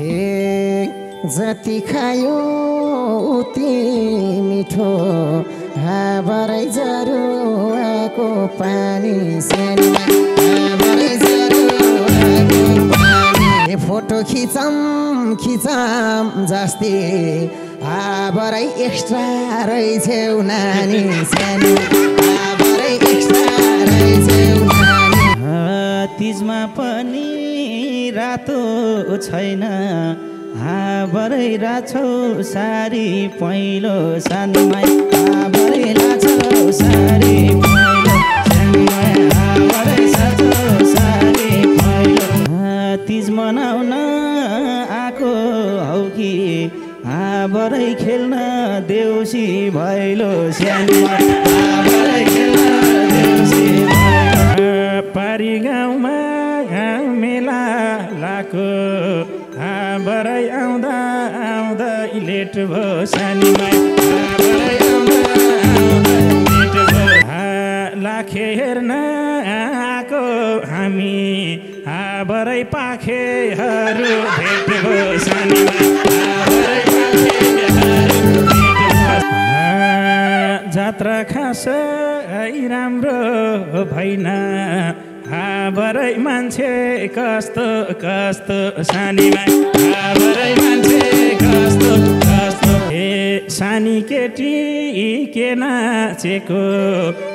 हे जति खायो उति मिठो। हाबरै जरुवाको पानी पानी। फोटो खिचम खिचम जस्तै। हाबरै एक्स्ट्रा रहेछौ नानी सानी हाबरै एक्स्ट्रा रहेछौ तिजमा पनि रातो छैन। हाबरै राछौ सारी पहिलो सानमै हाबरै लाछौ सारी पहिलो सानमै हाबरै साछौ सारी पहिलो तिज मनाउन आएको हौ कि? हाबरै खेल्न देउसी भैलो सानमै हाबरै खेल्न आउँदा लेट भो सानीमा हाबरै आउँदा आउँदा लेट भो हा लाखे हेर्न आएको हामी हाबरै पाखेहरू भेट भो सानीमा हाबरै पाखेहरू भेट भो जात्रा खासै राम्रो भएन हाबरै मान्छे कस्तो कस्तो सानीमा हाबरै मान्छे कस्तो कस्तो हे सानी केटी के नाचेको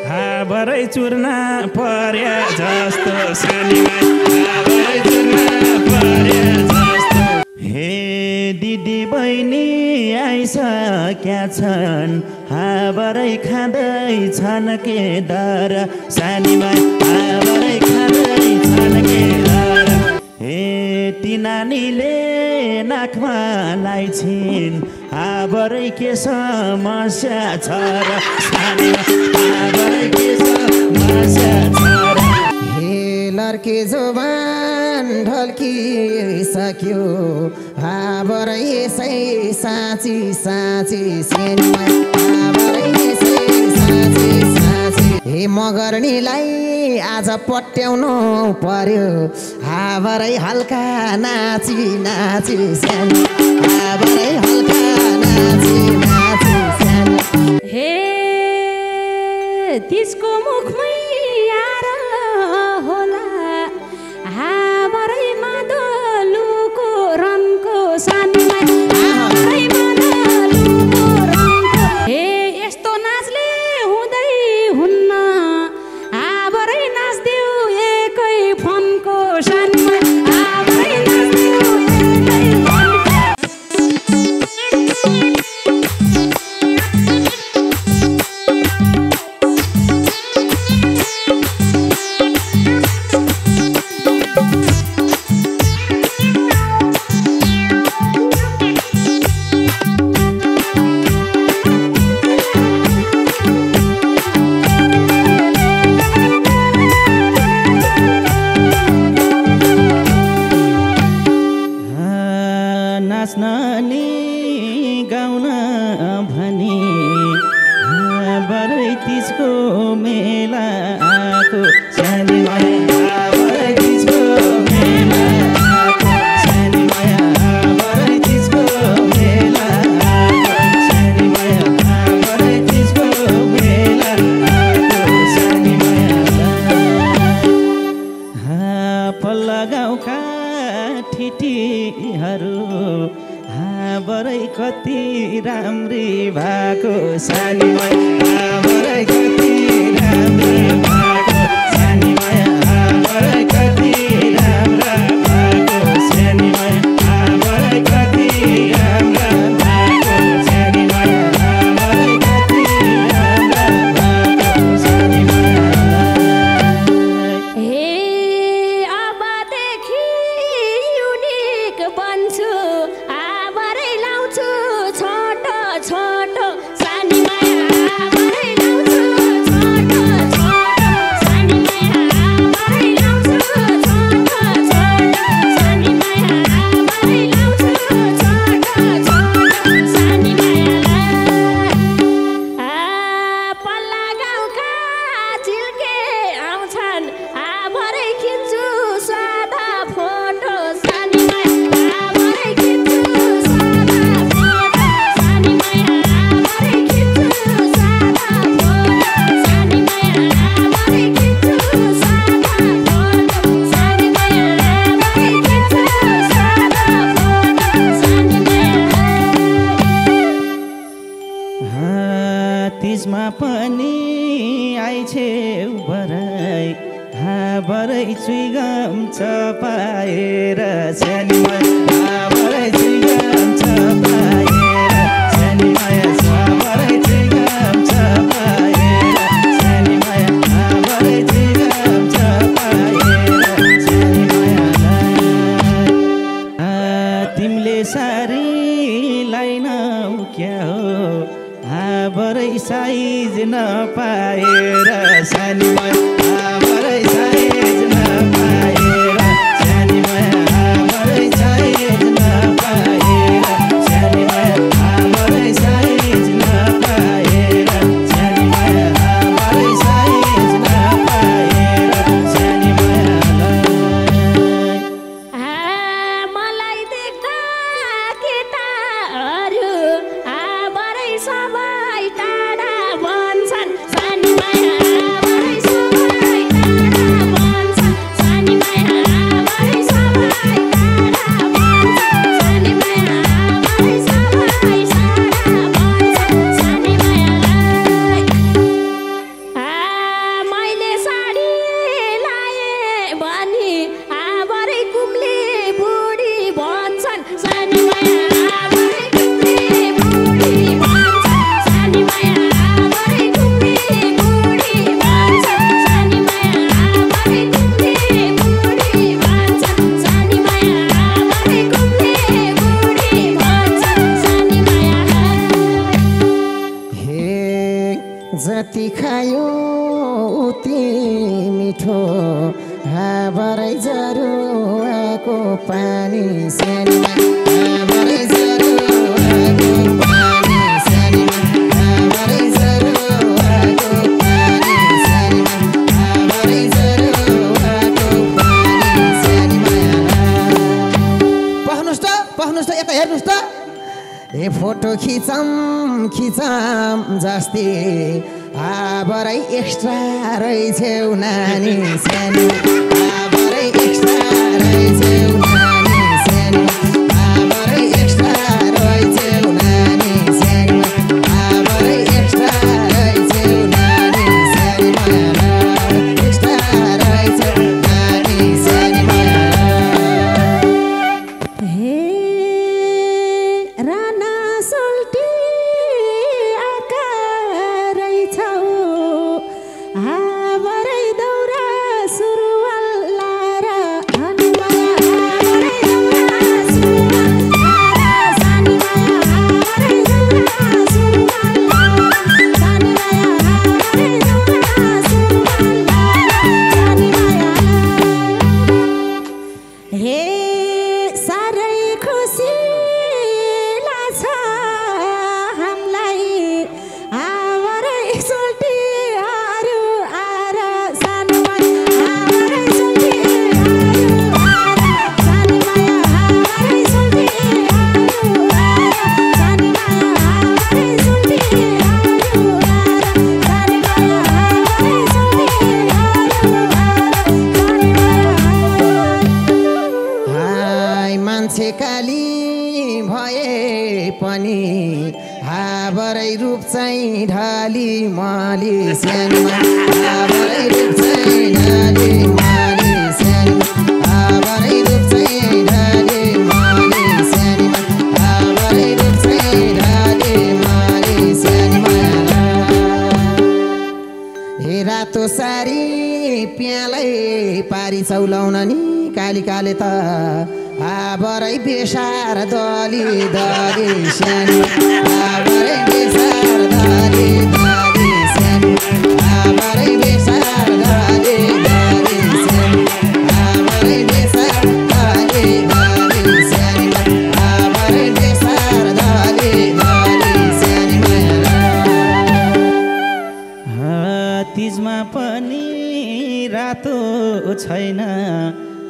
हाबरै चुर्ना पर्या जस्तो सानीमा पर्या जस्तो हे दिदी बहिनी आइसक्या छन् हाबरै खाँदैछन् के दर सानीमा हाबरै हे ती नानीले नाकमा लाइछिन्। हाबरै के समस्या छ र के समस्या छ हे लर्के जोबान ढल्किसक्यो। हाबरै यसै साँची साँची सेनमा। हाबरै यसै साँची हे मगर्नीलाई आज पट्याउनु पर्यो। हाबरै हल्का नाची नाची सानो हाबरै हल्का नाची नाची हे त्यसको मुखमै भनी बरै तिजको मेला आएको राम्री भएको सानीमा तिजमा पनि आइछे बराई। हा चुइगम छ पाएर छ पख्नुहोस् त यता हेर्नुहोस् त। ए फोटो खिचम खिचम जस्तै। हाबरै एक्स्ट्रा रहेछौ नानी सानो हाबरै एक्स्ट्रा रहेछौ पनि। हाबरै रूप चाहिँ ढाली माली सानोमा हाबरै रूप चाहिँ ढाली माली सानोमा हाबरै रूप चाहिँ ढाली माली सानोमा हाबरै रूप चाहिँ ढाली माली सानोमा हे रातो सारी प्यालै पारी चौलाउन नि कालिकाले त। हाबरै बेसार दली दली सानो हाबरै बेसार दली दली सानो हाबरै बेसार दली दली सानो हाबरै बेसार दली दली सानो हाबरै बेसार दली दली सानो तिजमा पनि रातो छैन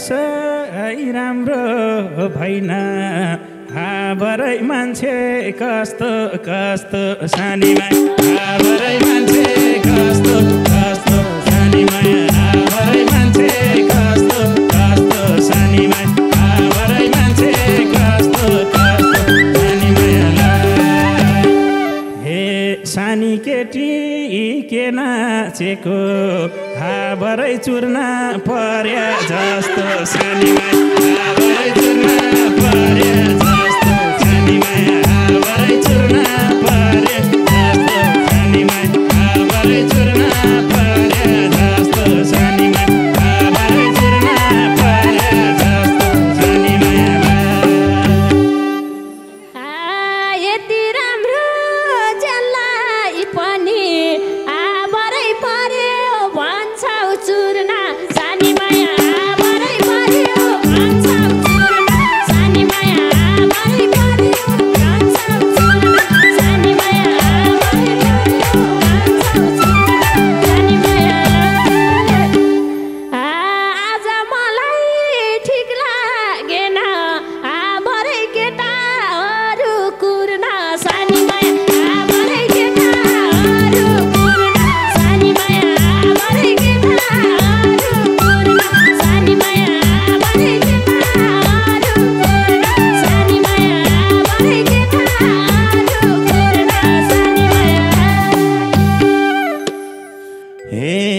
कसै राम्रो भएन। हाबरै मान्छे कस्तो कस्तो सानीमा हाबरै मान्छे कस्तो कस्तो सानीमा हाबरै मान्छे कस्तो कस्तो सानीमा हाबरै मान्छे कस्तो कस्तो सानीमा हे सानी केटी के नाचेको? हाबरै चुर्न पर्या जस्तो सानी हाबरै चुर्न पर्या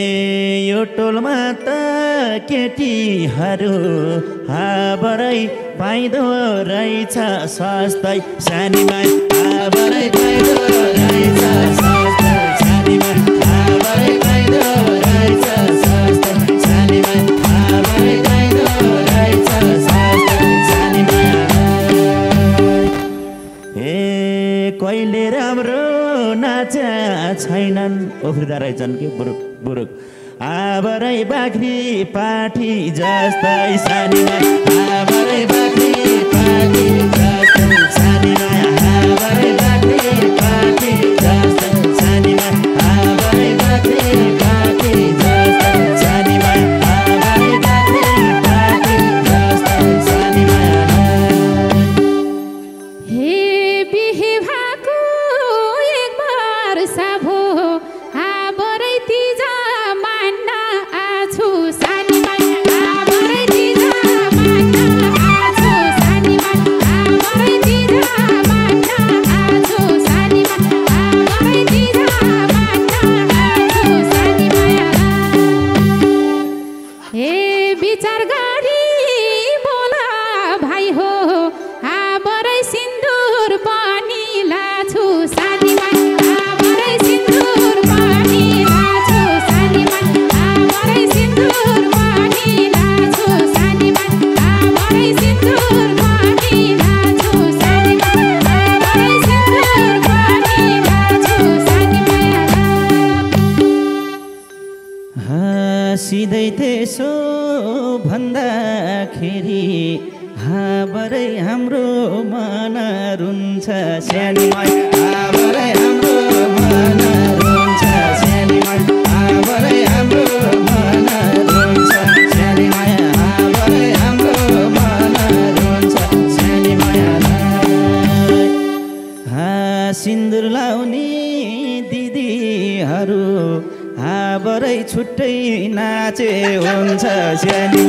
यो टोलमा त केटीहरू हाबरै पाइदो रहेछ सस्तै सानीमा हाबरै पाइदो रहेछ ए कहिले राम्रो छैनन्। ओफ्रिँदा रहेछन् कि बुरुक बुरुक। आबरै बाख्री पाठी जस्तै सानीमा आबरै बाख्री पाठी जस्तै यसो भन्दाखेरि हाबरै हाम्रो मन रुन्छ। सानो हाबरै हाम्रो मन छुट्टै नाचे हुन्छ स्याली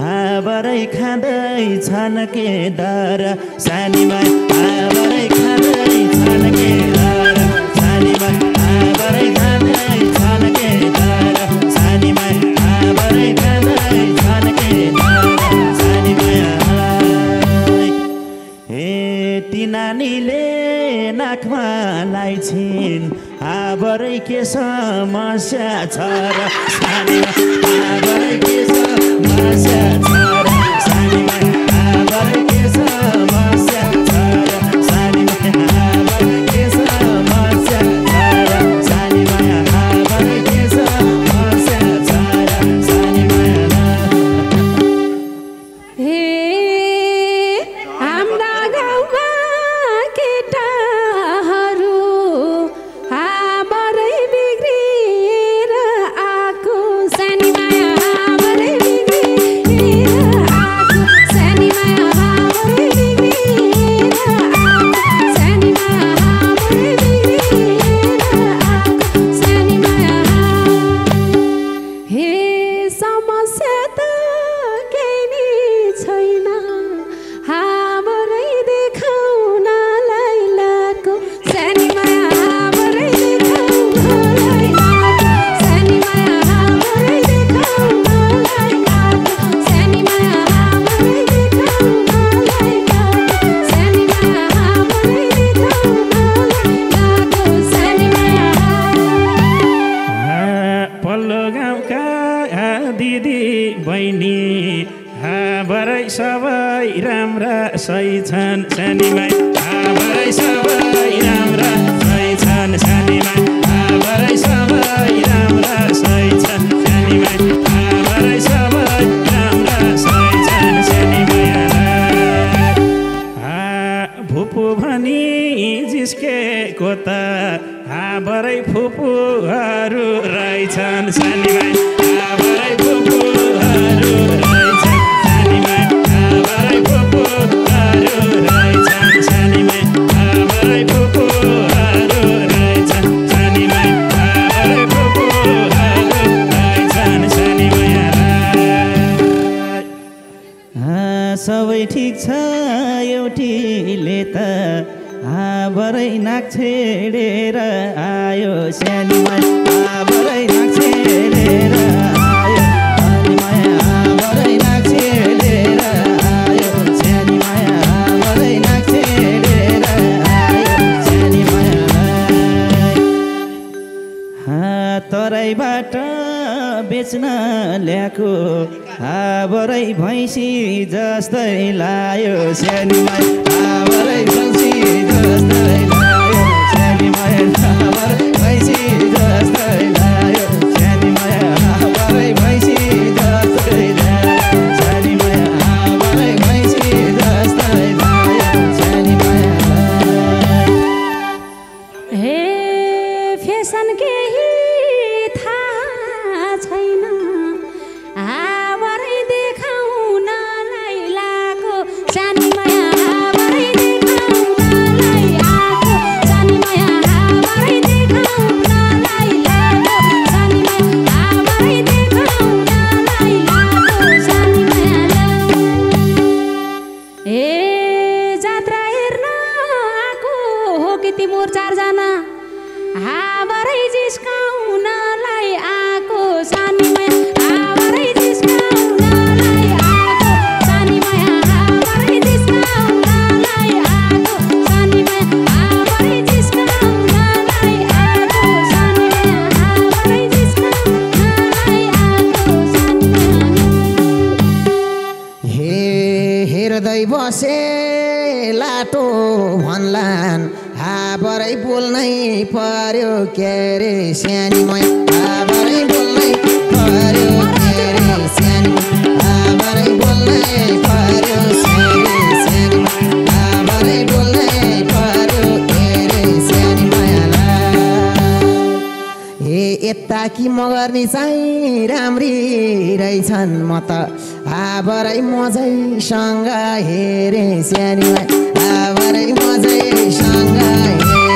हाबरै खाँदै छान के डर सानीमा हाबरै खाँदै छान के डर सानीमा हाबरै खाँदै छान के डर सानीमा हाबरै खाँदै छान के डर सानीमा ए नानीले नाकमा लाइछिन्। आबरै के समस्या छ र के समस्या छ सबै राम्रा सही छन् सानीमा आभरै सबै राम्रा सही छन् सानीमा आभरै सबै राम्रा सही छन् सानीमा आभरै सबै राम्रा सही छन् सानीमा भुपु भनी जिस्केको त आभरै फुपूहरू रहेछन् सानीमा सबै ठिक छ एउटीले त। हाबरै नाक छेडेर आयो सानो आवरै भैँसी जस्तै लायो सानोलाई आवरै गर्ने चाहिँ राम्री रहेछन्। म त आबरै मजैसँग हेरेँ सानीमा आबरै मजैसँग हेरेँ।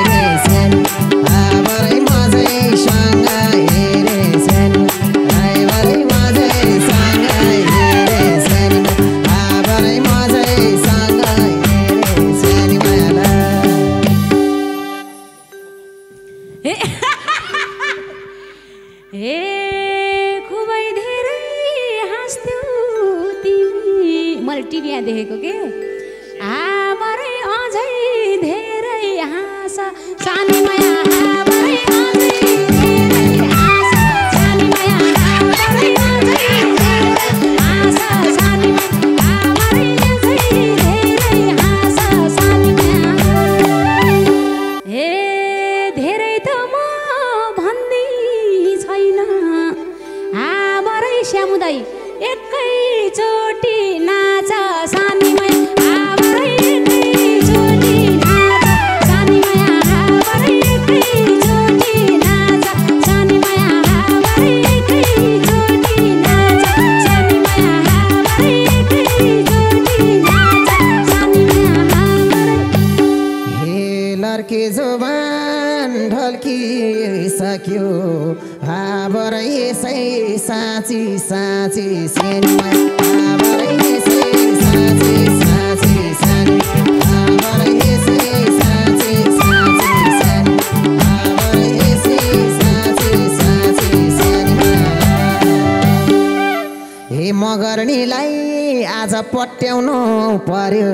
मगर्नीलाई आज पट्याउनु पर्यो।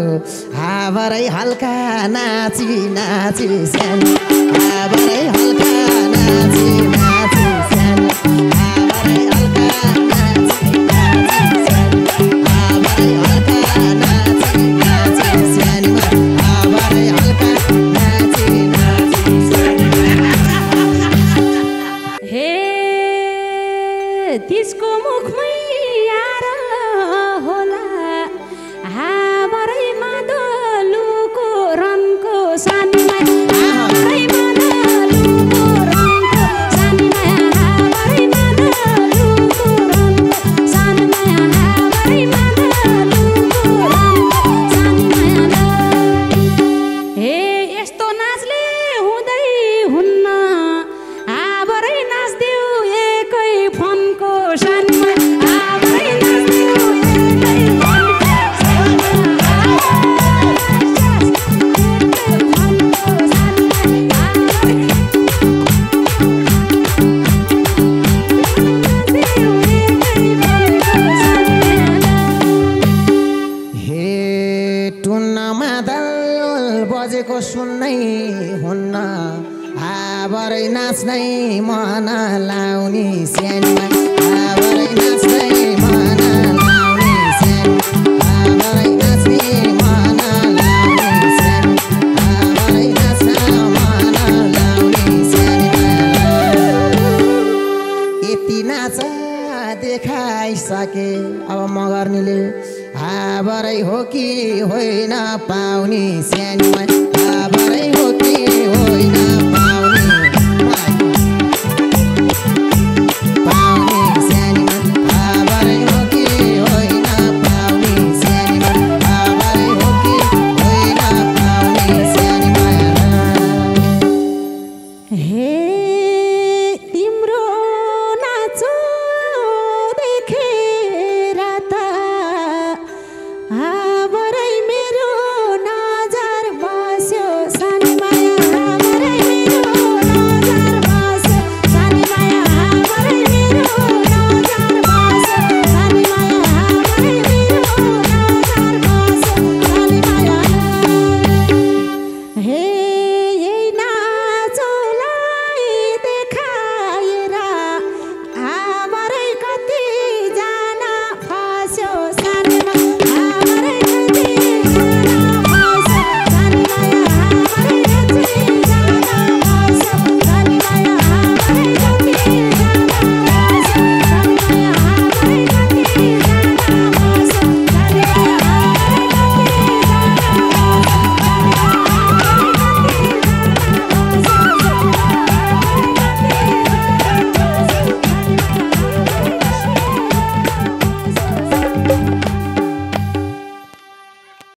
हाबरै हल्का नाची नाची सानी। हाबरै हल्का नाची।